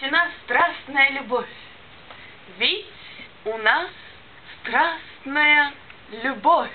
обретена страстная любовь. Ведь у нас страстная любовь.